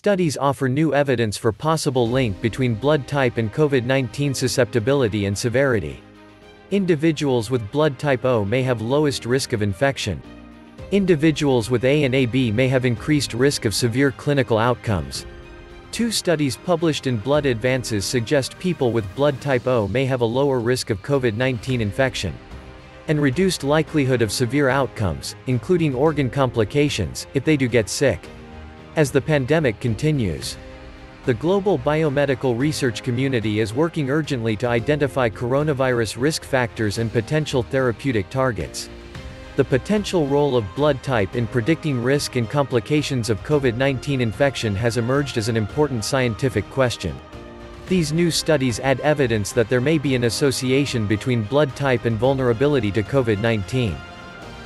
Studies offer new evidence for possible link between blood type and COVID-19 susceptibility and severity. Individuals with blood type O may have lowest risk of infection. Individuals with A and AB may have increased risk of severe clinical outcomes. Two studies published in Blood Advances suggest people with blood type O may have a lower risk of COVID-19 infection and reduced likelihood of severe outcomes, including organ complications, if they do get sick. As the pandemic continues, the global biomedical research community is working urgently to identify coronavirus risk factors and potential therapeutic targets. The potential role of blood type in predicting risk and complications of COVID-19 infection has emerged as an important scientific question. These new studies add evidence that there may be an association between blood type and vulnerability to COVID-19.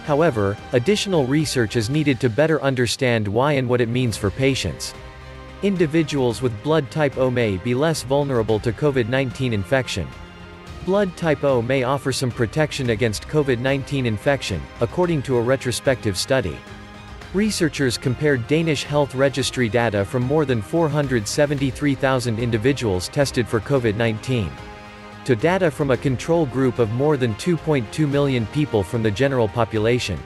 However, additional research is needed to better understand why and what it means for patients. Individuals with blood type O may be less vulnerable to COVID-19 infection. Blood type O may offer some protection against COVID-19 infection, according to a retrospective study. Researchers compared Danish Health Registry data from more than 473,000 individuals tested for COVID-19 to data from a control group of more than 2.2 million people from the general population.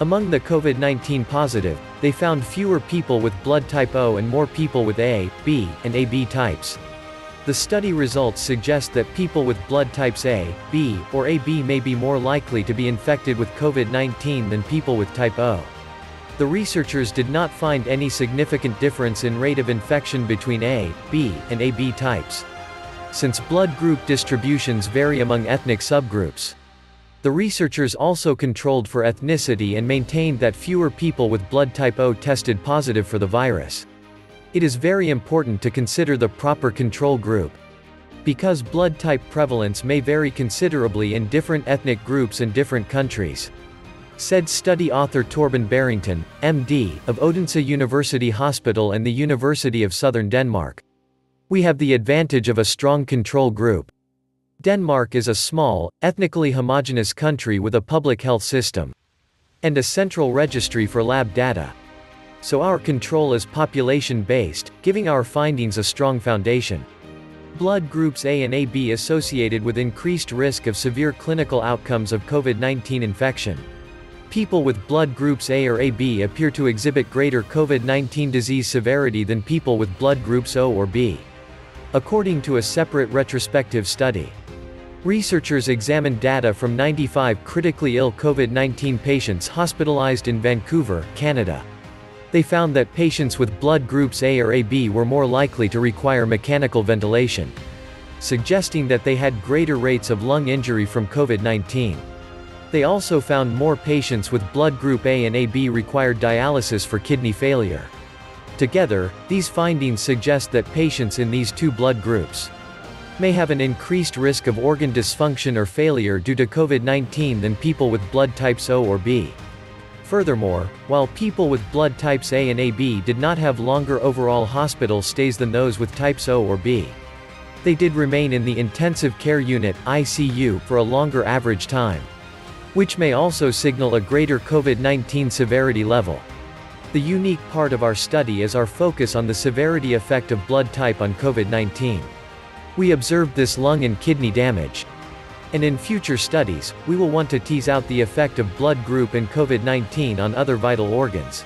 Among the COVID-19 positive, they found fewer people with blood type O and more people with A, B, and AB types. The study results suggest that people with blood types A, B, or AB may be more likely to be infected with COVID-19 than people with type O. The researchers did not find any significant difference in rate of infection between A, B, and AB types. Since blood group distributions vary among ethnic subgroups, the researchers also controlled for ethnicity and maintained that fewer people with blood type O tested positive for the virus. It is very important to consider the proper control group. Because blood type prevalence may vary considerably in different ethnic groups and different countries said study author Torben Barington, MD, of Odense University Hospital and the University of Southern Denmark. We have the advantage of a strong control group. Denmark is a small, ethnically homogeneous country with a public health system and a central registry for lab data. So our control is population-based, giving our findings a strong foundation. Blood groups A and AB associated with increased risk of severe clinical outcomes of COVID-19 infection. People with blood groups A or AB appear to exhibit greater COVID-19 disease severity than people with blood groups O or B. According to a separate retrospective study. Researchers examined data from 95 critically ill COVID-19 patients hospitalized in Vancouver, Canada. They found that patients with blood groups A or AB were more likely to require mechanical ventilation, suggesting that they had greater rates of lung injury from COVID-19. They also found more patients with blood group A and AB required dialysis for kidney failure. Together, these findings suggest that patients in these two blood groups may have an increased risk of organ dysfunction or failure due to COVID-19 than people with blood types O or B. Furthermore, while people with blood types A and AB did not have longer overall hospital stays than those with types O or B, they did remain in the intensive care unit ICU for a longer average time which may also signal a greater COVID-19 severity level. The unique part of our study is our focus on the severity effect of blood type on COVID-19. We observed this lung and kidney damage. And in future studies, we will want to tease out the effect of blood group and COVID-19 on other vital organs.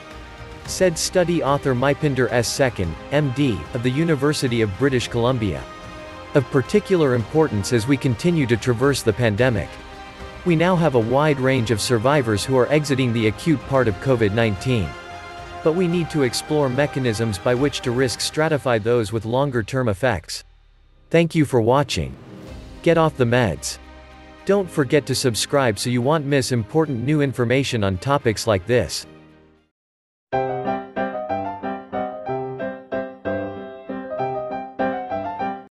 Said study author Mypinder S. Sekhon, MD, of the University of British Columbia. Of particular importance as we continue to traverse the pandemic. We now have a wide range of survivors who are exiting the acute part of COVID-19. But we need to explore mechanisms by which to risk stratify those with longer-term effects. Thank you for watching. Get off the meds. Don't forget to subscribe so you won't miss important new information on topics like this.